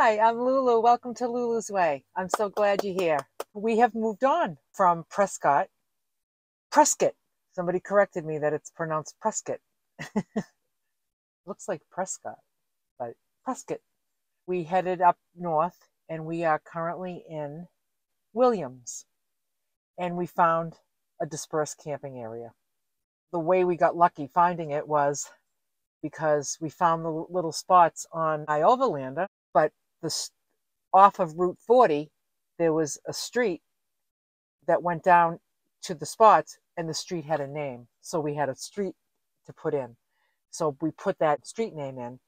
Hi, I'm Lulu. Welcome to Lulu's Way. I'm so glad you're here. We have moved on from Prescott. Prescott. Somebody corrected me that it's pronounced Prescott. Looks like Prescott, but Prescott. We headed up north and we are currently in Williams. And we found a dispersed camping area. The way we got lucky finding it was because we found the little spots on iOverlander, but the off of Route 40, there was a street that went down to the spots, and the street had a name. So we had a street to put in. So we put that street name in,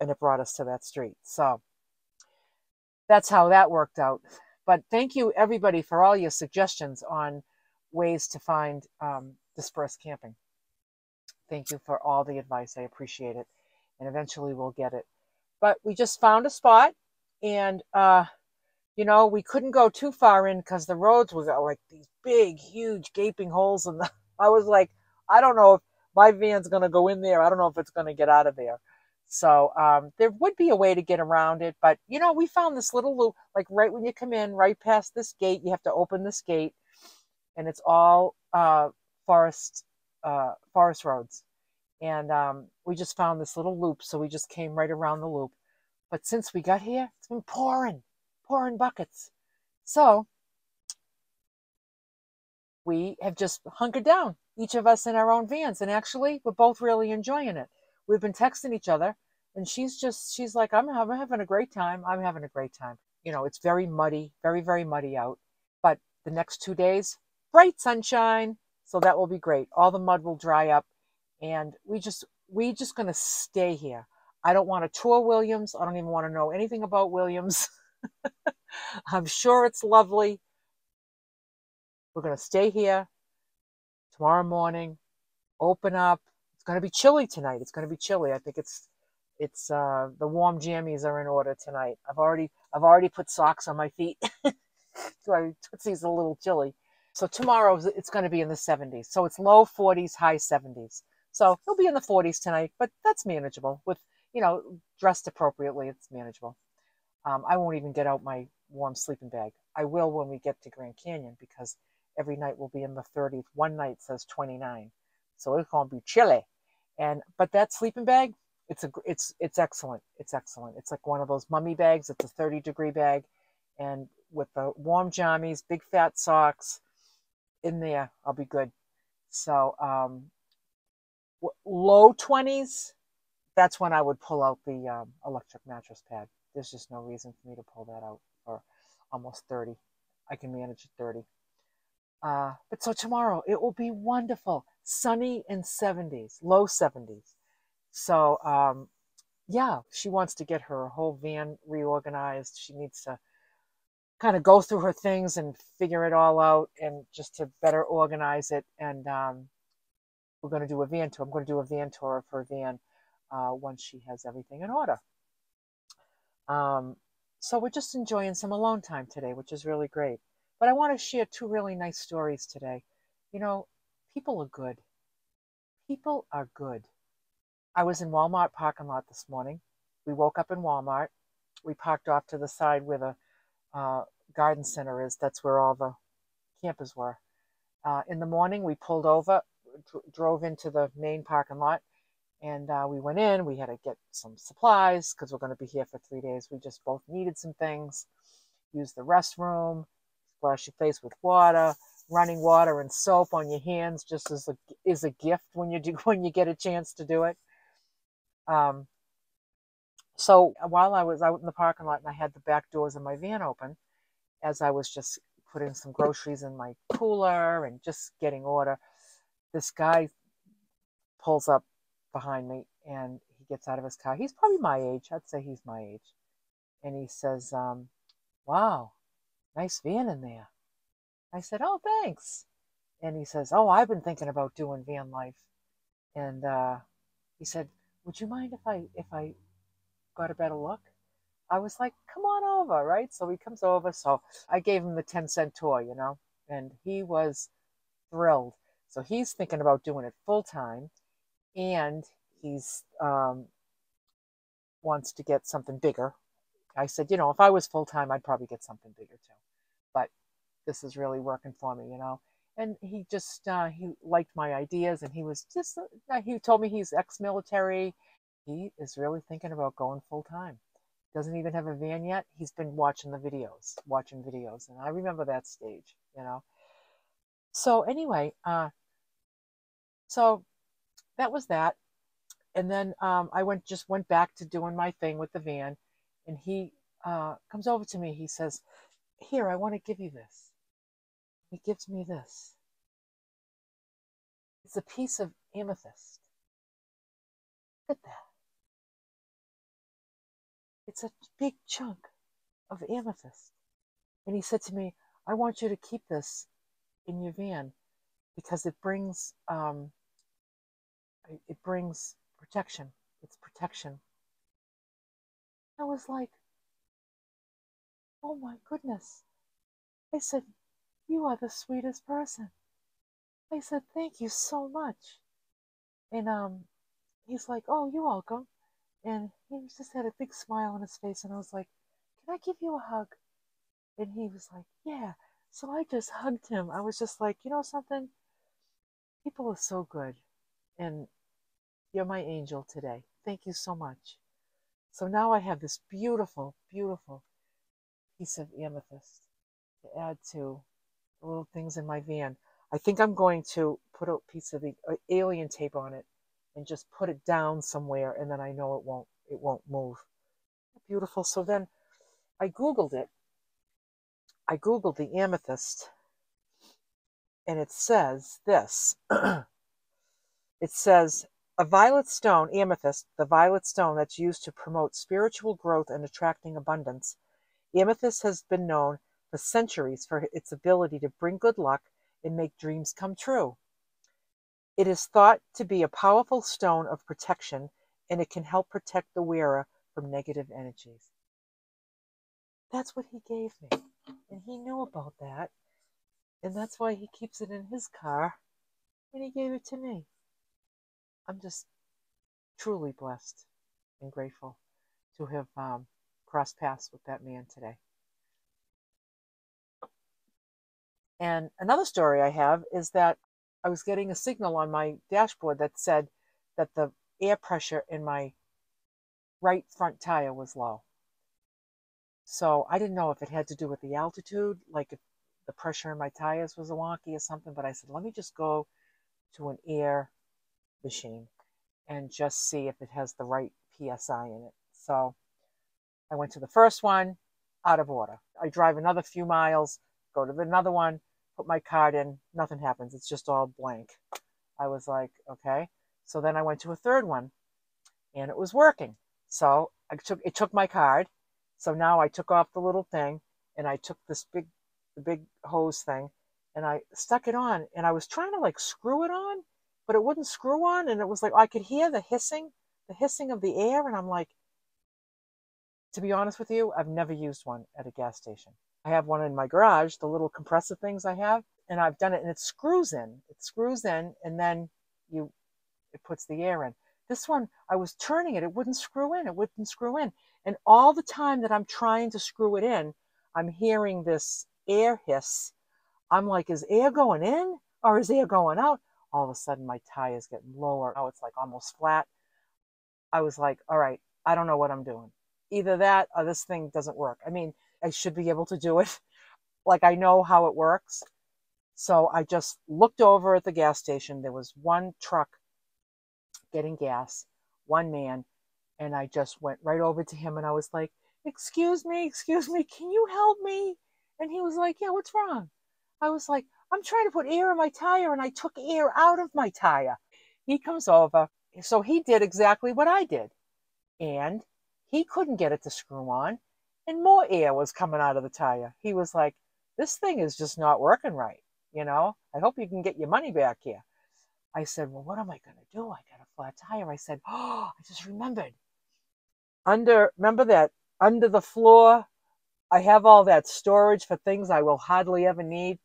and it brought us to that street. So that's how that worked out. But thank you, everybody, for all your suggestions on ways to find um, dispersed camping. Thank you for all the advice. I appreciate it. And eventually we'll get it. But we just found a spot and, uh, you know, we couldn't go too far in because the roads were like these big, huge, gaping holes. And I was like, I don't know if my van's going to go in there. I don't know if it's going to get out of there. So um, there would be a way to get around it. But, you know, we found this little loop, like right when you come in, right past this gate, you have to open this gate. And it's all uh, forest, uh, forest roads. And um, we just found this little loop. So we just came right around the loop. But since we got here, it's been pouring, pouring buckets. So we have just hunkered down, each of us in our own vans. And actually, we're both really enjoying it. We've been texting each other, and she's just, she's like, I'm, I'm having a great time. I'm having a great time. You know, it's very muddy, very, very muddy out. But the next two days, bright sunshine. So that will be great. All the mud will dry up. And we just, we just going to stay here. I don't want to tour Williams. I don't even want to know anything about Williams. I'm sure it's lovely. We're going to stay here tomorrow morning, open up. It's going to be chilly tonight. It's going to be chilly. I think it's it's uh, the warm jammies are in order tonight. I've already I've already put socks on my feet. so I a little chilly. So tomorrow it's going to be in the 70s. So it's low 40s, high 70s. So it'll be in the 40s tonight, but that's manageable with you know, dressed appropriately, it's manageable. Um, I won't even get out my warm sleeping bag. I will when we get to Grand Canyon because every night will be in the 30s. One night says 29, so it's gonna be chilly. And but that sleeping bag, it's a it's it's excellent. It's excellent. It's like one of those mummy bags. It's a 30 degree bag, and with the warm jammies, big fat socks in there, I'll be good. So um, low 20s that's when I would pull out the um, electric mattress pad. There's just no reason for me to pull that out for almost 30. I can manage at 30. Uh, but so tomorrow it will be wonderful, sunny in 70s, low 70s. So um, yeah, she wants to get her whole van reorganized. She needs to kind of go through her things and figure it all out, and just to better organize it. And um, we're going to do a van tour. I'm going to do a van tour of her van uh, once she has everything in order. Um, so we're just enjoying some alone time today, which is really great. But I want to share two really nice stories today. You know, people are good. People are good. I was in Walmart parking lot this morning. We woke up in Walmart. We parked off to the side where the uh, garden center is. That's where all the campers were. Uh, in the morning, we pulled over, drove into the main parking lot, and uh, we went in. We had to get some supplies because we're going to be here for three days. We just both needed some things. Use the restroom, splash your face with water, running water and soap on your hands, just as a is a gift when you do when you get a chance to do it. Um, so while I was out in the parking lot and I had the back doors of my van open, as I was just putting some groceries in my cooler and just getting order, this guy pulls up behind me and he gets out of his car. He's probably my age. I'd say he's my age. And he says, um, Wow, nice van in there. I said, Oh, thanks. And he says, Oh, I've been thinking about doing van life. And uh, he said, Would you mind if I if I got a better look? I was like, Come on over, right? So he comes over. So I gave him the 10 cent tour, you know, and he was thrilled. So he's thinking about doing it full time and he's um, wants to get something bigger I said, you know, if I was full time, I'd probably get something bigger too. But this is really working for me, you know. And he just uh, he liked my ideas, and he was just uh, he told me he's ex-military. He is really thinking about going full time. Doesn't even have a van yet. He's been watching the videos, watching videos, and I remember that stage, you know. So anyway, uh, so that was that, and then um, I went just went back to doing my thing with the van, and he uh, comes over to me. He says, "Here, I want to give you this." He gives me this. It's a piece of amethyst. Look at that. It's a big chunk of amethyst. And he said to me, I want you to keep this in your van because it brings um, it brings protection. It's protection. I was like, oh my goodness. I said, you are the sweetest person. I said, Thank you so much. And um, he's like, Oh, you're welcome. And he just had a big smile on his face. And I was like, Can I give you a hug? And he was like, Yeah. So I just hugged him. I was just like, You know something? People are so good. And you're my angel today. Thank you so much. So now I have this beautiful, beautiful piece of amethyst to add to the little things in my van. I think I'm going to put a piece of the uh, alien tape on it and just put it down somewhere and then I know it won't it won't move. Beautiful. So then I googled it. I googled the amethyst and it says this. it says a violet stone, amethyst, the violet stone that's used to promote spiritual growth and attracting abundance. Amethyst has been known for centuries for its ability to bring good luck and make dreams come true. It is thought to be a powerful stone of protection and it can help protect the wearer from negative energies. That's what he gave me. And he knew about that. And that's why he keeps it in his car. And he gave it to me. I'm just truly blessed and grateful to have um, crossed paths with that man today. And another story I have is that I was getting a signal on my dashboard that said that the air pressure in my right front tire was low. So I didn't know if it had to do with the altitude, like if the pressure in my tires was wonky or something, but I said, let me just go to an air machine and just see if it has the right PSI in it. So I went to the first one, out of order. I drive another few miles, go to the another one, put my card in, nothing happens. It's just all blank. I was like, okay. So then I went to a third one and it was working. So I took it took my card. So now I took off the little thing and I took this big the big hose thing and I stuck it on and I was trying to like screw it on, but it wouldn't screw on and it was like I could hear the hissing, the hissing of the air and I'm like to be honest with you, I've never used one at a gas station. I have one in my garage, the little compressor things I have, and I've done it and it screws in. It screws in and then you it puts the air in. This one, I was turning it, it wouldn't screw in, it wouldn't screw in. And all the time that I'm trying to screw it in, I'm hearing this air hiss. I'm like, is air going in or is air going out? All of a sudden, my tie is getting lower. Now it's like almost flat. I was like, all right, I don't know what I'm doing. Either that or this thing doesn't work. I mean, I should be able to do it. Like I know how it works. So I just looked over at the gas station. There was one truck getting gas, one man, and I just went right over to him and I was like, Excuse me, excuse me, can you help me? And he was like, Yeah, what's wrong? I was like, I'm trying to put air in my tire and I took air out of my tire. He comes over. So he did exactly what I did. And he couldn't get it to screw on and more air was coming out of the tire. He was like, This thing is just not working right. You know, I hope you can get your money back here. I said, Well, what am I going to do? I got a flat tire. I said, Oh, I just remembered. Under, remember that under the floor, I have all that storage for things I will hardly ever need.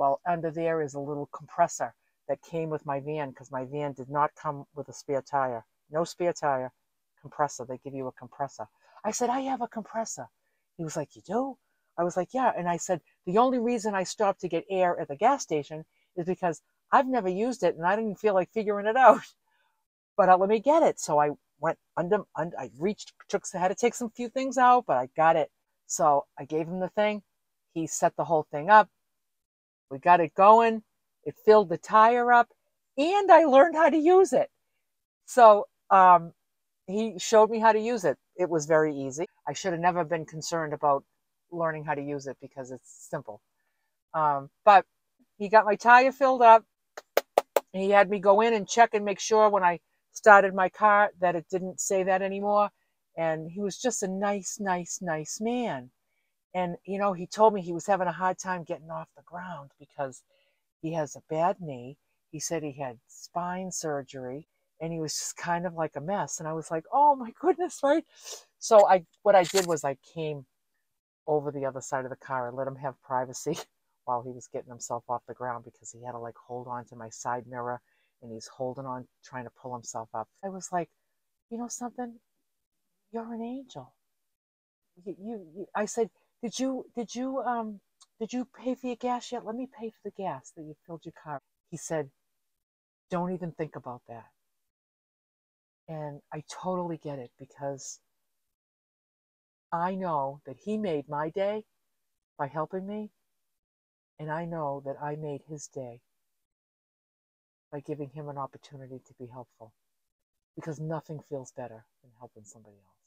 Well, under there is a little compressor that came with my van because my van did not come with a spare tire. No spare tire, compressor. They give you a compressor. I said, I have a compressor. He was like, You do? I was like, Yeah. And I said, The only reason I stopped to get air at the gas station is because I've never used it and I didn't feel like figuring it out. But uh, let me get it. So I went under, under I reached, took, had to take some few things out, but I got it. So I gave him the thing. He set the whole thing up. We got it going. It filled the tire up and I learned how to use it. So um, he showed me how to use it. It was very easy. I should have never been concerned about learning how to use it because it's simple. Um, but he got my tire filled up. He had me go in and check and make sure when I started my car that it didn't say that anymore. And he was just a nice, nice, nice man. And, you know, he told me he was having a hard time getting off the ground because he has a bad knee. He said he had spine surgery and he was just kind of like a mess. And I was like, oh my goodness, right? So I, what I did was I came over the other side of the car and let him have privacy while he was getting himself off the ground because he had to like hold on to my side mirror and he's holding on, trying to pull himself up. I was like, you know something? You're an angel. You, you, you I said, did you, did you, um, did you pay for your gas yet? Let me pay for the gas that you filled your car. He said, don't even think about that. And I totally get it because I know that he made my day by helping me. And I know that I made his day by giving him an opportunity to be helpful because nothing feels better than helping somebody else.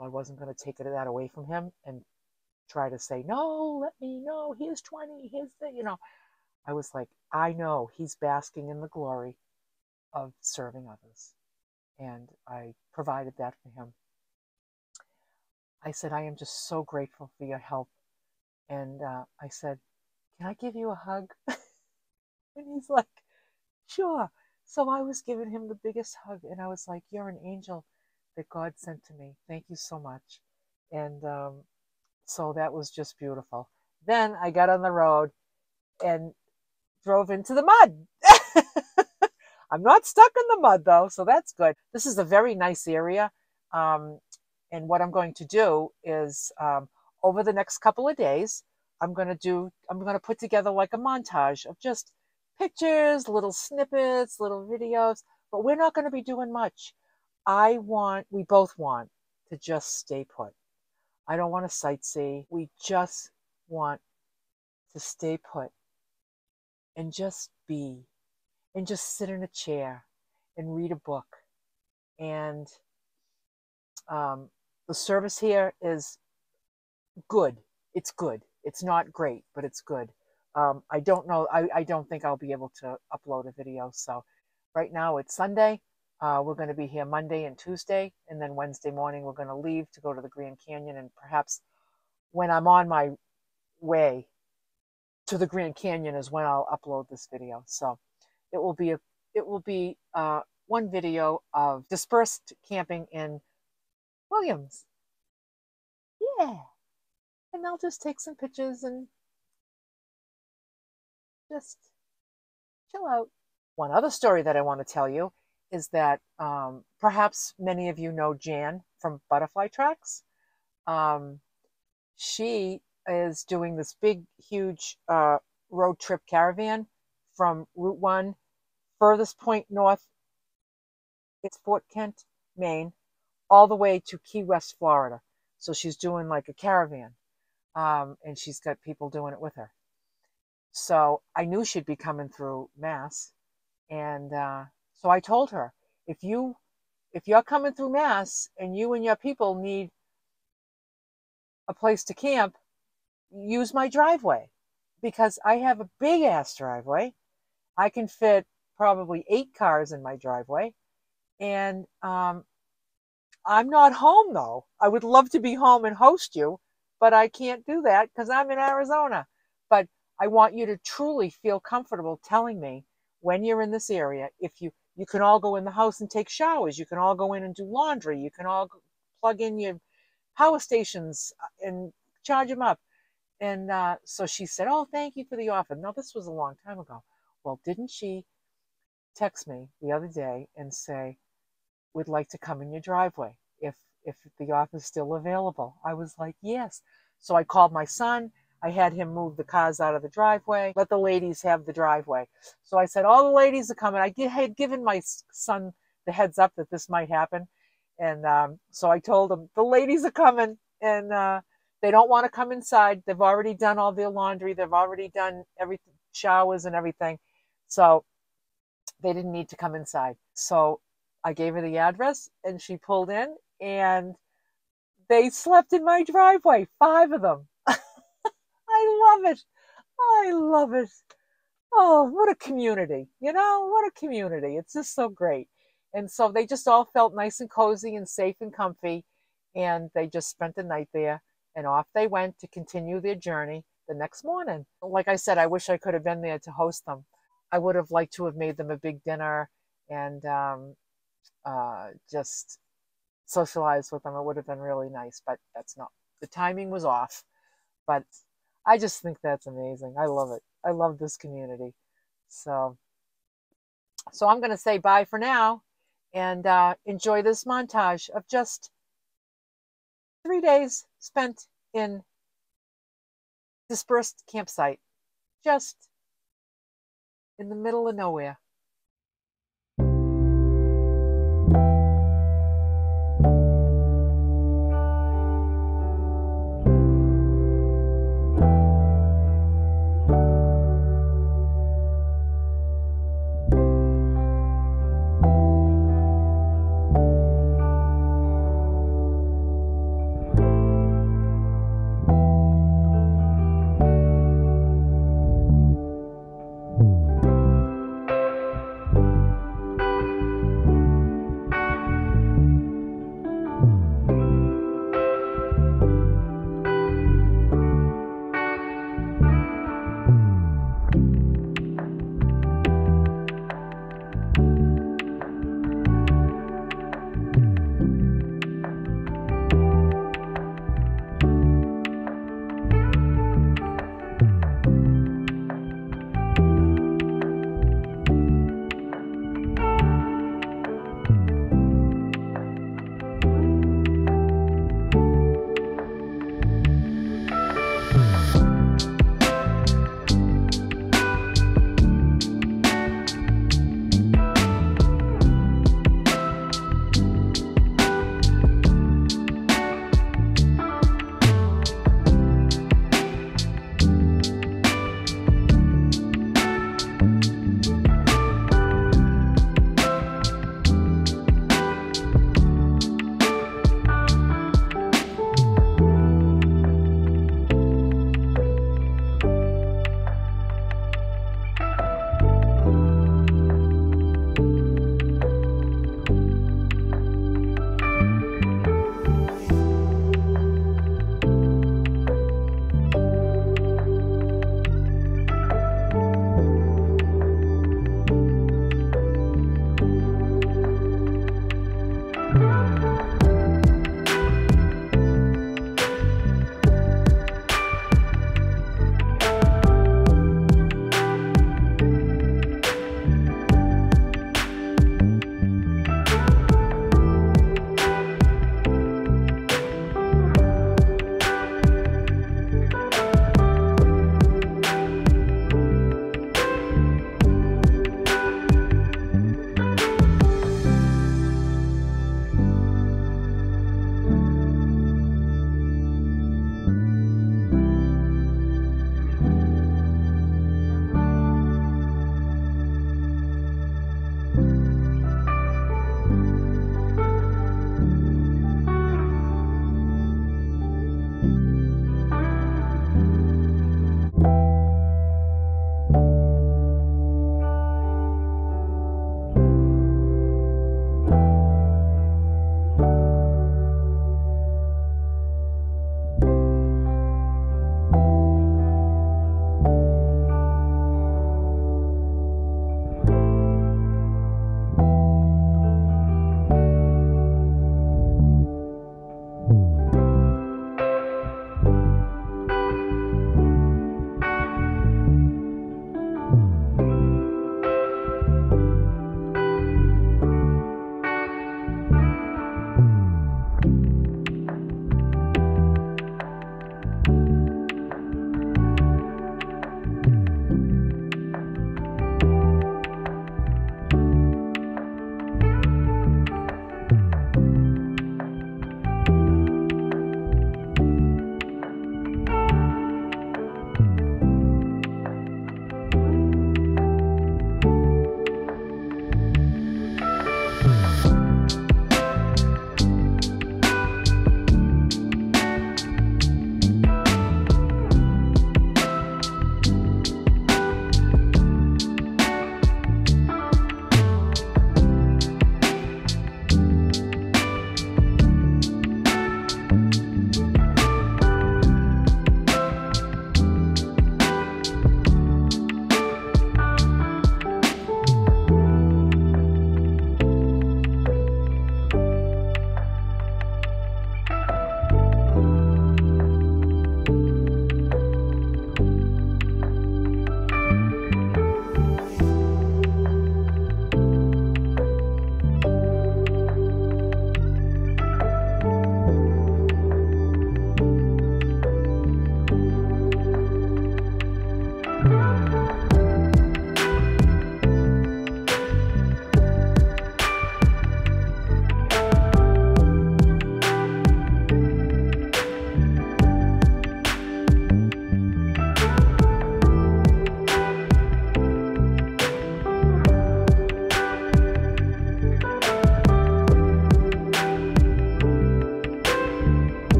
I wasn't going to take that away from him and try to say, no, let me know. He's 20. He's the, you know. I was like, I know he's basking in the glory of serving others. And I provided that for him. I said, I am just so grateful for your help. And uh, I said, Can I give you a hug? and he's like, Sure. So I was giving him the biggest hug. And I was like, You're an angel that God sent to me. Thank you so much. And um, so that was just beautiful. Then I got on the road and drove into the mud. I'm not stuck in the mud though, so that's good. This is a very nice area. Um, and what I'm going to do is um, over the next couple of days, I'm going to do, I'm going to put together like a montage of just pictures, little snippets, little videos, but we're not going to be doing much. I want, we both want to just stay put. I don't want to sightsee. We just want to stay put and just be and just sit in a chair and read a book. And um, the service here is good. It's good. It's not great, but it's good. Um, I don't know. I, I don't think I'll be able to upload a video. So right now it's Sunday. Uh, we're going to be here Monday and Tuesday, and then Wednesday morning we're going to leave to go to the Grand Canyon. And perhaps when I'm on my way to the Grand Canyon is when I'll upload this video. So it will be a it will be uh, one video of dispersed camping in Williams. Yeah, and I'll just take some pictures and just chill out. One other story that I want to tell you is that um, perhaps many of you know Jan from Butterfly Tracks. Um, she is doing this big, huge uh, road trip caravan from Route 1, furthest point north, it's Fort Kent, Maine, all the way to Key West, Florida. So she's doing like a caravan, um, and she's got people doing it with her. So I knew she'd be coming through Mass, and uh, so I told her, if you if you're coming through Mass and you and your people need a place to camp, use my driveway because I have a big ass driveway. I can fit probably eight cars in my driveway. And um, I'm not home though. I would love to be home and host you, but I can't do that because I'm in Arizona. But I want you to truly feel comfortable telling me when you're in this area. If you you can all go in the house and take showers. You can all go in and do laundry. You can all plug in your power stations uh, and charge them up. And uh, so she said, Oh, thank you for the offer. Now, this was a long time ago. Well, didn't she text me the other day and say, We'd like to come in your driveway if if the office still available. I was like, yes. So I called my son. I had him move the cars out of the driveway, let the ladies have the driveway. So I said, all the ladies are coming. I had given my son the heads up that this might happen. And um, so I told him, the ladies are coming and uh, they don't want to come inside. They've already done all their laundry. They've already done everything, showers and everything. So they didn't need to come inside. So I gave her the address and she pulled in and they slept in my driveway, five of them. Love it. I love it. Oh, what a community. You know, what a community. It's just so great. And so they just all felt nice and cozy and safe and comfy. And they just spent the night there and off they went to continue their journey the next morning. Like I said, I wish I could have been there to host them. I would have liked to have made them a big dinner and um, uh, just socialize with them. It would have been really nice, but that's not. The timing was off. But I just think that's amazing. I love it. I love this community. So, so I'm going to say bye for now and uh, enjoy this montage of just three days spent in dispersed campsite, just in the middle of nowhere.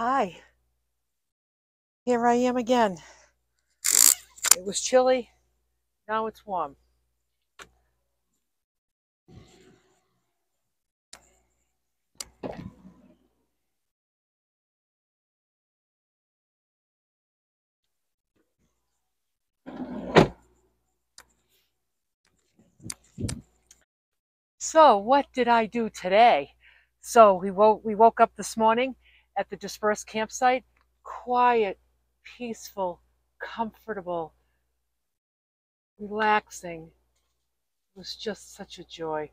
Hi. Here I am again. It was chilly. Now it's warm. So, what did I do today? So, we woke we woke up this morning at the dispersed campsite, quiet, peaceful, comfortable, relaxing. It was just such a joy.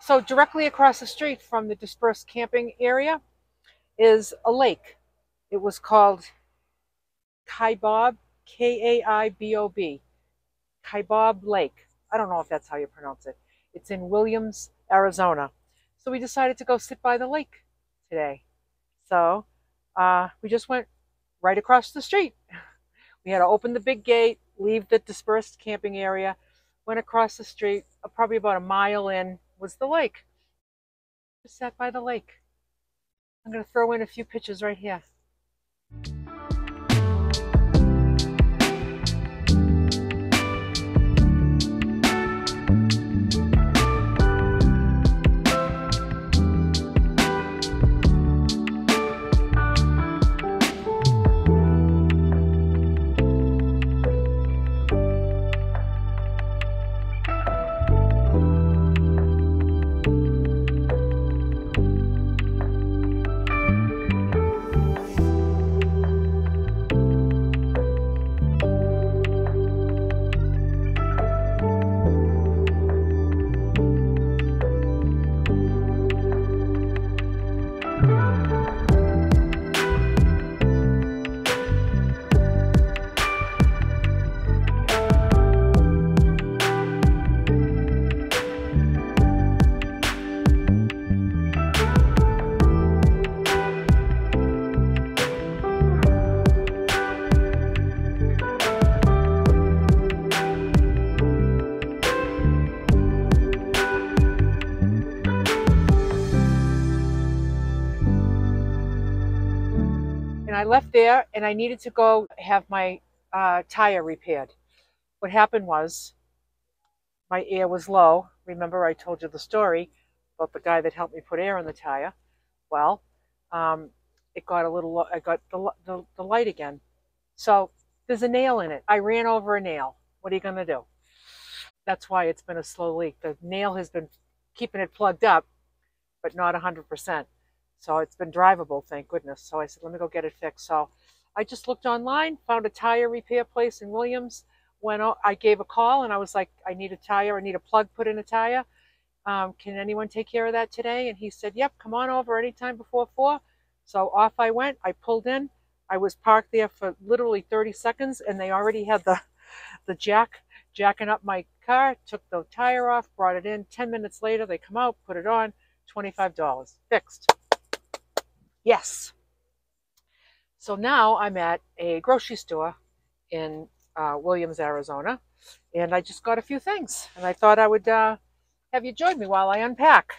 So, directly across the street from the dispersed camping area is a lake. It was called Kaibob, K A I B O B, Kaibob Lake. I don't know if that's how you pronounce it. It's in Williams, Arizona. So we decided to go sit by the lake today. So uh, we just went right across the street. We had to open the big gate, leave the dispersed camping area, went across the street, uh, probably about a mile in was the lake. Just sat by the lake. I'm going to throw in a few pictures right here. I left there and I needed to go have my uh, tire repaired. What happened was my air was low. Remember, I told you the story about the guy that helped me put air in the tire. Well, um, it got a little, I got the, the, the light again. So there's a nail in it. I ran over a nail. What are you going to do? That's why it's been a slow leak. The nail has been keeping it plugged up, but not 100%. So it's been drivable, thank goodness. So I said, let me go get it fixed. So I just looked online, found a tire repair place in Williams. When I gave a call and I was like, I need a tire, I need a plug put in a tire. Um, can anyone take care of that today? And he said, yep, come on over anytime before four. So off I went. I pulled in. I was parked there for literally 30 seconds and they already had the, the jack jacking up my car, took the tire off, brought it in. 10 minutes later, they come out, put it on, $25 fixed. Yes. So now I'm at a grocery store in uh, Williams, Arizona, and I just got a few things, and I thought I would uh, have you join me while I unpack.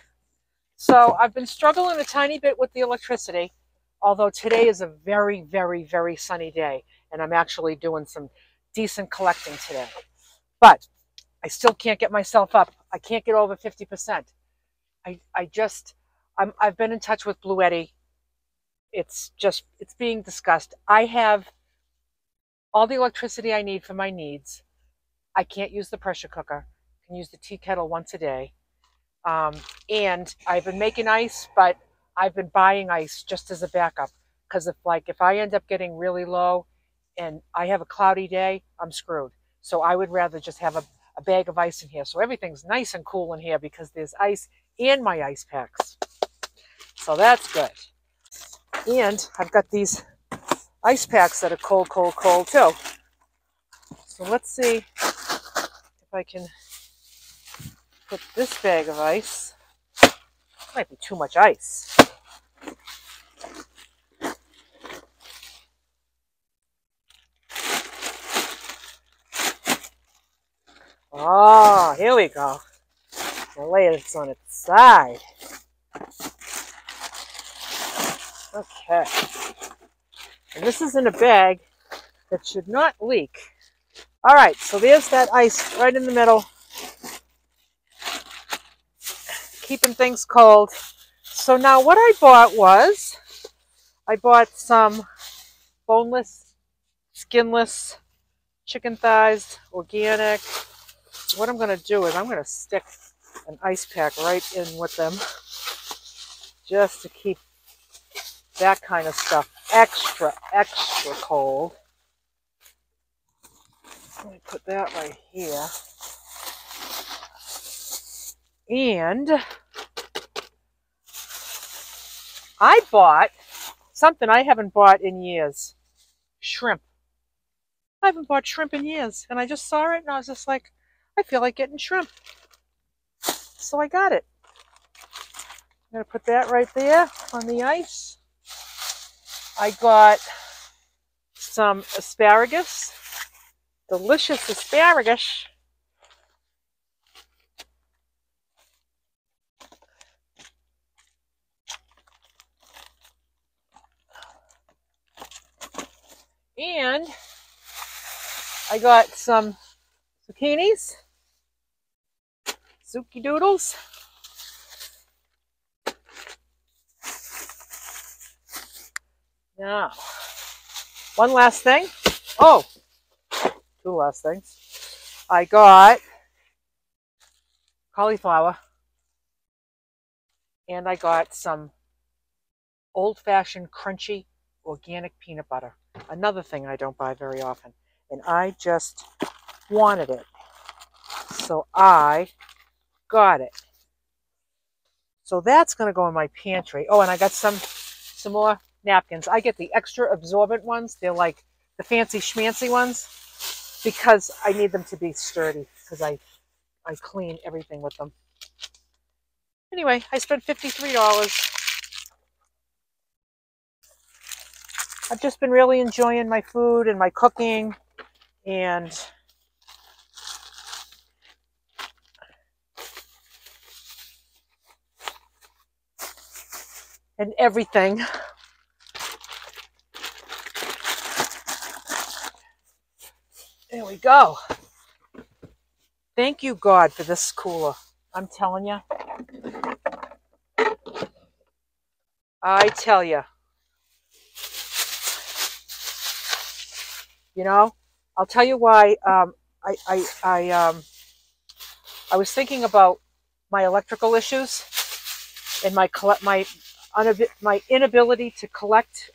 So I've been struggling a tiny bit with the electricity, although today is a very, very, very sunny day, and I'm actually doing some decent collecting today. But I still can't get myself up. I can't get over 50%. I, I just, I'm, I've been in touch with Bluetti it's just it's being discussed. I have all the electricity I need for my needs. I can't use the pressure cooker. I can use the tea kettle once a day. Um, and I've been making ice, but I've been buying ice just as a backup because if like if I end up getting really low and I have a cloudy day, I'm screwed. So I would rather just have a, a bag of ice in here. So everything's nice and cool in here because there's ice in my ice packs. So that's good. And I've got these ice packs that are cold, cold, cold too. So let's see if I can put this bag of ice. Might be too much ice. Oh, here we go. Lay this on its side. Okay. And this is in a bag that should not leak. All right, so there's that ice right in the middle. Keeping things cold. So now what I bought was, I bought some boneless, skinless chicken thighs, organic. What I'm going to do is I'm going to stick an ice pack right in with them just to keep that kind of stuff extra, extra cold. Let me put that right here. And I bought something I haven't bought in years. Shrimp. I haven't bought shrimp in years. And I just saw it and I was just like, I feel like getting shrimp. So I got it. I'm going to put that right there on the ice. I got some asparagus, delicious asparagus. And I got some zucchinis, zucchi doodles. Now, one last thing. Oh, two last things. I got cauliflower and I got some old fashioned crunchy organic peanut butter. Another thing I don't buy very often. And I just wanted it. So I got it. So that's going to go in my pantry. Oh, and I got some some more napkins. I get the extra absorbent ones. They're like the fancy schmancy ones because I need them to be sturdy because I, I clean everything with them. Anyway, I spent $53. I've just been really enjoying my food and my cooking and and everything. There we go. Thank you, God, for this cooler. I'm telling you. I tell you. You know, I'll tell you why. Um, I, I, I, um, I was thinking about my electrical issues and my my my inability to collect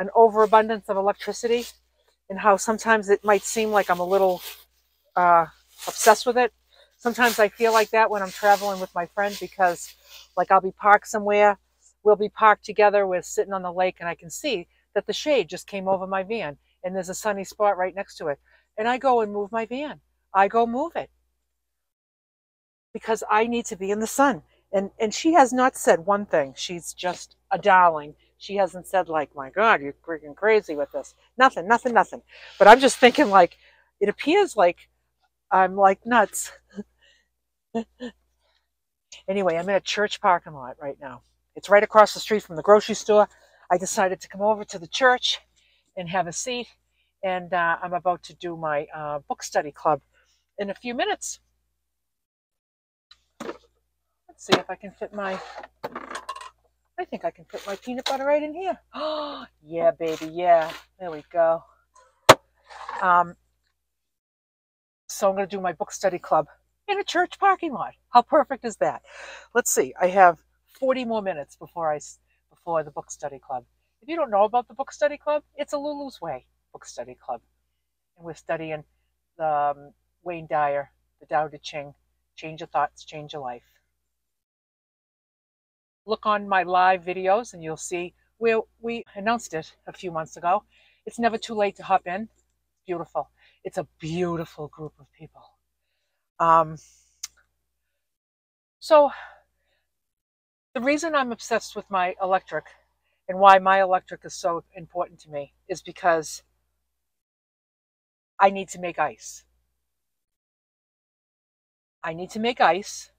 an overabundance of electricity and how sometimes it might seem like I'm a little uh, obsessed with it. Sometimes I feel like that when I'm traveling with my friend because, like, I'll be parked somewhere, we'll be parked together, we're sitting on the lake, and I can see that the shade just came over my van, and there's a sunny spot right next to it. And I go and move my van. I go move it because I need to be in the sun. And and she has not said one thing. She's just a darling. She hasn't said like, "My God, you're freaking crazy with this." Nothing, nothing, nothing. But I'm just thinking like, it appears like I'm like nuts. anyway, I'm in a church parking lot right now. It's right across the street from the grocery store. I decided to come over to the church and have a seat, and uh, I'm about to do my uh, book study club in a few minutes. Let's see if I can fit my I think I can put my peanut butter right in here. Oh, yeah, baby, yeah. There we go. Um, so I'm going to do my book study club in a church parking lot. How perfect is that? Let's see. I have 40 more minutes before I before the book study club. If you don't know about the book study club, it's a Lulu's Way book study club, and we're studying the um, Wayne Dyer, the Tao Te Ching, Change Your Thoughts, Change Your Life look on my live videos and you'll see where we announced it a few months ago. It's never too late to hop in. Beautiful. It's a beautiful group of people. Um, so the reason I'm obsessed with my electric and why my electric is so important to me is because I need to make ice. I need to make ice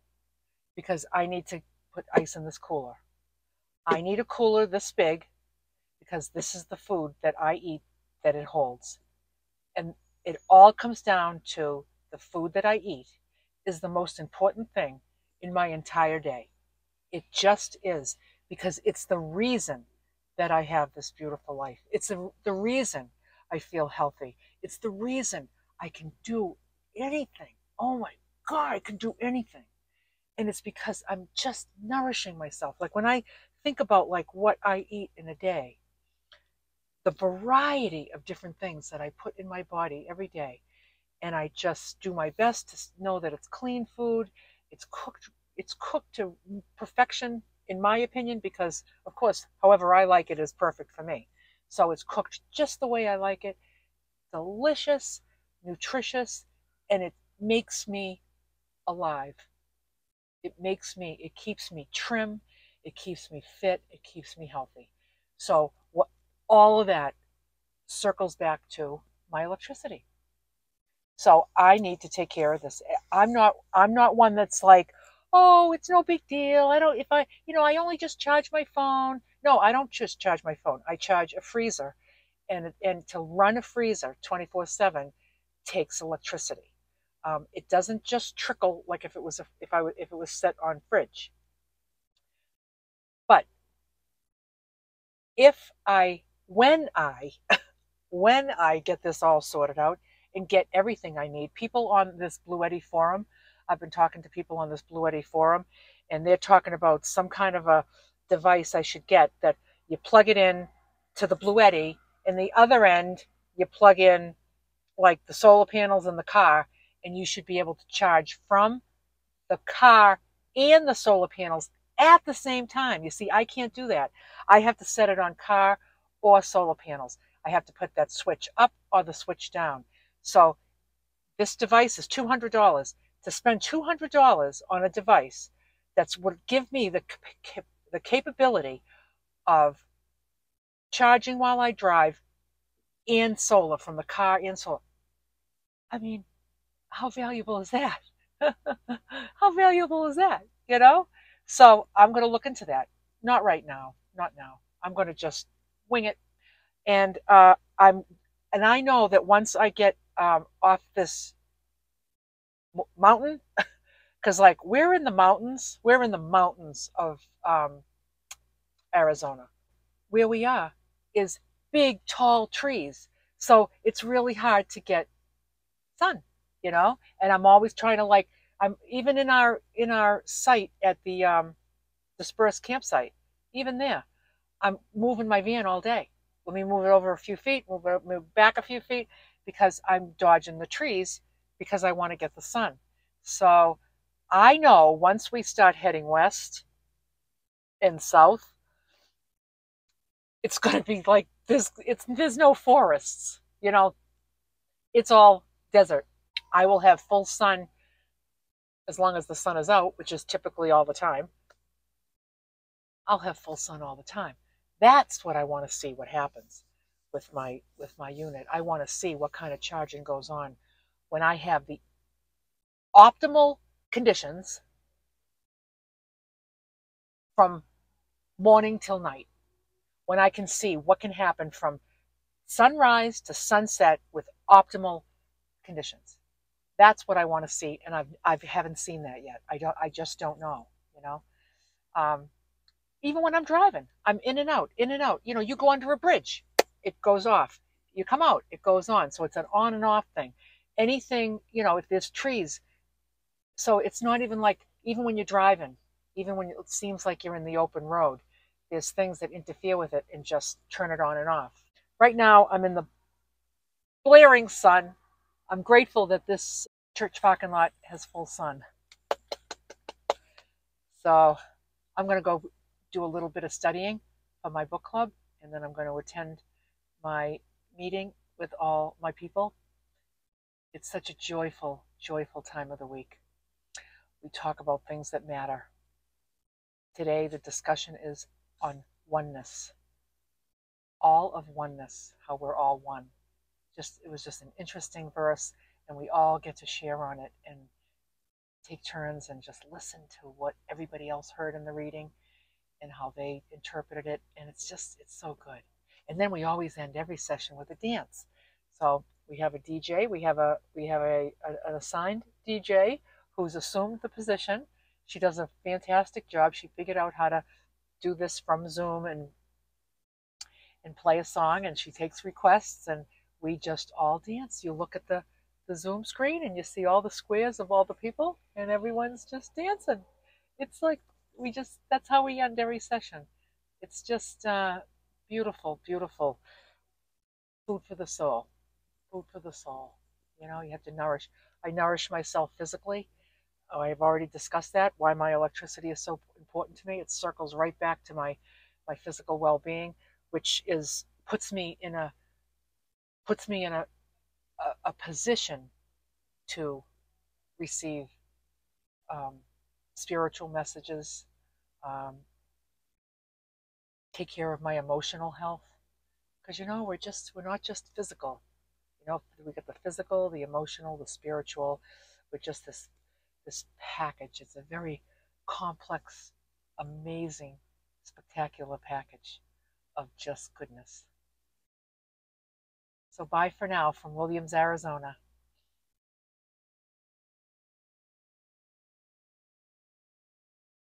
because I need to put ice in this cooler. I need a cooler this big because this is the food that I eat that it holds. And it all comes down to the food that I eat is the most important thing in my entire day. It just is because it's the reason that I have this beautiful life. It's the, the reason I feel healthy. It's the reason I can do anything. Oh my God, I can do anything. And it's because I'm just nourishing myself. Like when I think about like what I eat in a day, the variety of different things that I put in my body every day. And I just do my best to know that it's clean food, it's cooked, it's cooked to perfection, in my opinion, because of course, however I like it is perfect for me. So it's cooked just the way I like it, delicious, nutritious, and it makes me alive. It makes me, it keeps me trim, it keeps me fit, it keeps me healthy. So what all of that circles back to my electricity. So I need to take care of this. I'm not I'm not one that's like, "Oh, it's no big deal. I don't if I, you know, I only just charge my phone." No, I don't just charge my phone. I charge a freezer. And and to run a freezer 24/7 takes electricity. Um, it doesn't just trickle like if it was a, if I if it was set on fridge. But if I when I when I get this all sorted out and get everything I need, people on this Bluetti forum, I've been talking to people on this Bluetti forum, and they're talking about some kind of a device I should get that you plug it in to the Bluetti, and the other end you plug in like the solar panels in the car, and you should be able to charge from the car and the solar panels at the same time. You see, I can't do that. I have to set it on car or solar panels. I have to put that switch up or the switch down. So this device is $200. To spend $200 on a device that's would give me the, the capability of charging while I drive and solar from the car and solar. I mean, how valuable is that? how valuable is that? You know? So I'm going to look into that. Not right now. Not now. I'm going to just wing it. And uh, I'm, and I know that once I get um, off this mountain, because like we're in the mountains, we're in the mountains of um, Arizona. Where we are is big, tall trees. So it's really hard to get sun, you know. And I'm always trying to like, I'm even in our in our site at the um, dispersed campsite, even there, I'm moving my van all day. Let me move it over a few feet, move it move back a few feet because I'm dodging the trees because I want to get the sun. So I know once we start heading west and south, it's going to be like there's it's there's no forests, you know. It's all desert. I will have full sun as long as the sun is out, which is typically all the time. I'll have full sun all the time. That's what I want to see what happens with my with my unit. I want to see what kind of charging goes on when I have the optimal conditions from morning till night. When I can see what can happen from sunrise to sunset with optimal conditions. That's what I want to see, and I've I haven't seen that yet. I don't. I just don't know. You know. Um, even when I'm driving, I'm in and out, in and out. You know, you go under a bridge, it goes off. You come out, it goes on. So it's an on and off thing. Anything, you know, if there's trees, so it's not even like, even when you're driving, even when it seems like you're in the open road, there's things that interfere with it and just turn it on and off. Right now, I'm in the blaring sun. I'm grateful that this church parking lot has full sun. So I'm going to go do a little bit of studying for my book club, and then I'm going to attend my meeting with all my people. It's such a joyful, joyful time of the week. We talk about things that matter. Today, the discussion is on oneness, all of oneness, how we're all one. Just it was just an interesting verse, and we all get to share on it and take turns and just listen to what everybody else heard in the reading and how they interpreted it. And it's just, it's so good. And then we always end every session with a dance. So we have a DJ, we have a we have a, a an assigned DJ who's assumed the position. She does a fantastic job. She figured out how to do this from Zoom and and play a song and she takes requests and we just all dance. You look at the the Zoom screen and you see all the squares of all the people and everyone's just dancing. It's like we just that's how we end every session. It's just uh, beautiful, beautiful food for the soul. Food for the soul. You know, you have to nourish. I nourish myself physically. Oh, I've already discussed that. Why my electricity is so important to me. It circles right back to my my physical well-being, which is puts me in a puts me in a a, a position to receive um, spiritual messages, um, take care of my emotional health, because you know we're just we're not just physical. You know, we get the physical, the emotional, the spiritual. We're just this this package. It's a very complex, amazing, spectacular package of just goodness. So bye for now from Williams, Arizona.